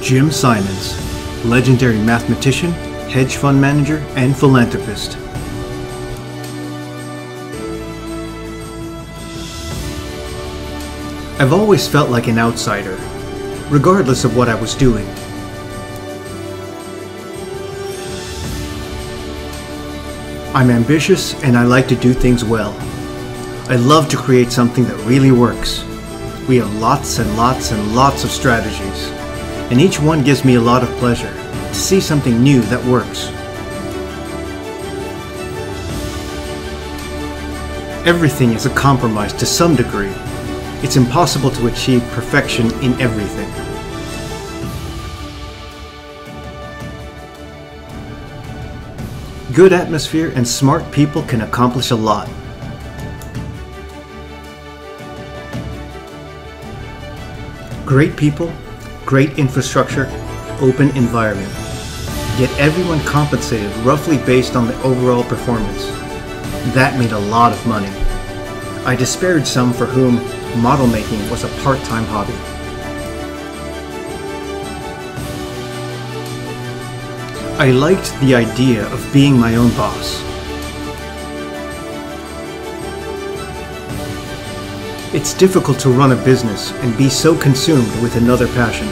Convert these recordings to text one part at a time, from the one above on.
Jim Simons, legendary mathematician, hedge fund manager, and philanthropist. I've always felt like an outsider, regardless of what I was doing. I'm ambitious and I like to do things well. I love to create something that really works. We have lots and lots and lots of strategies, and each one gives me a lot of pleasure to see something new that works. Everything is a compromise to some degree. It's impossible to achieve perfection in everything. Good atmosphere and smart people can accomplish a lot. Great people, great infrastructure, open environment. Get everyone compensated roughly based on the overall performance. That made a lot of money. I disparaged some for whom model making was a part-time hobby. I liked the idea of being my own boss. It's difficult to run a business and be so consumed with another passion.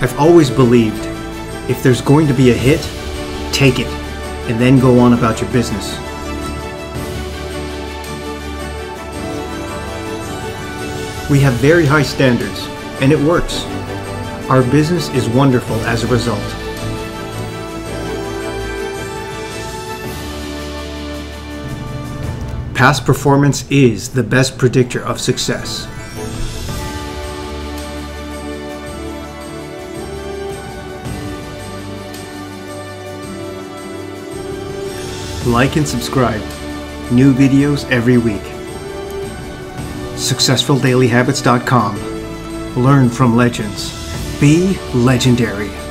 I've always believed if there's going to be a hit, take it, and then go on about your business. We have very high standards, and it works. Our business is wonderful as a result. Past performance is the best predictor of success. Like and subscribe. New videos every week. SuccessfulDailyHabits.com. Learn from legends. Be legendary.